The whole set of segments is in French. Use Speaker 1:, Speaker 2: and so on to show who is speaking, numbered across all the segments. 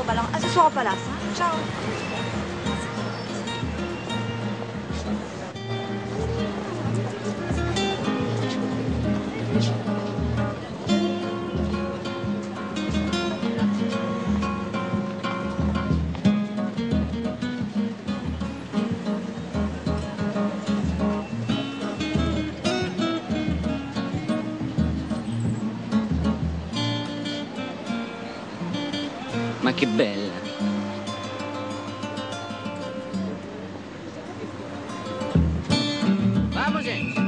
Speaker 1: Bon, bah alors, à ce soir au palace. hein. Ciao.
Speaker 2: Ma che bella. Vamos, gente.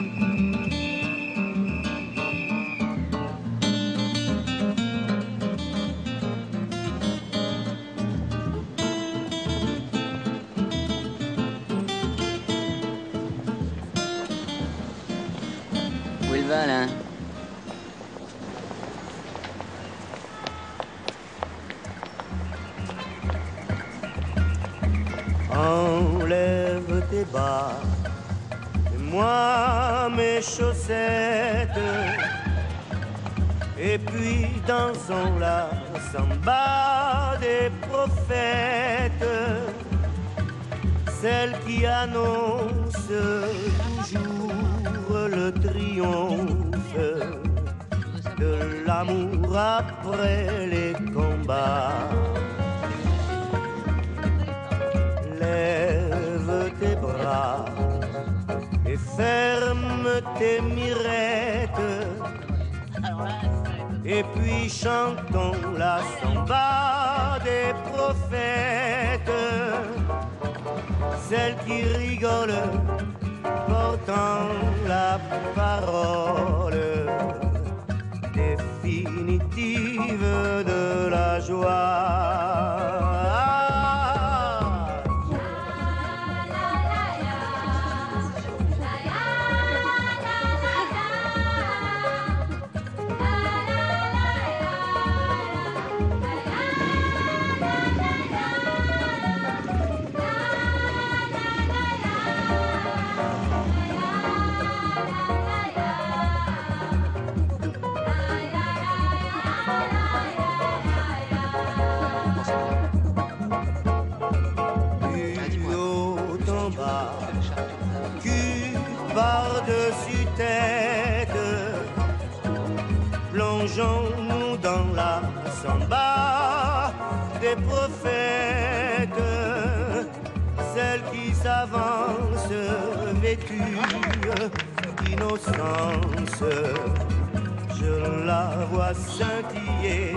Speaker 2: Quel va là?
Speaker 3: Enlève tes bas. Et moi mes chaussettes. Et puis dansons la samba des prophètes. Celle qui annonce toujours le triomphe de l'amour après les combats et ferme tes mirettes. Et puis chantons la samba des prophètes, celle qui rigole portant la parole définitive de la joie. Plongeons-nous dans la samba des prophètes, celle qui s'avance vêtue d'innocence. Je la vois scintiller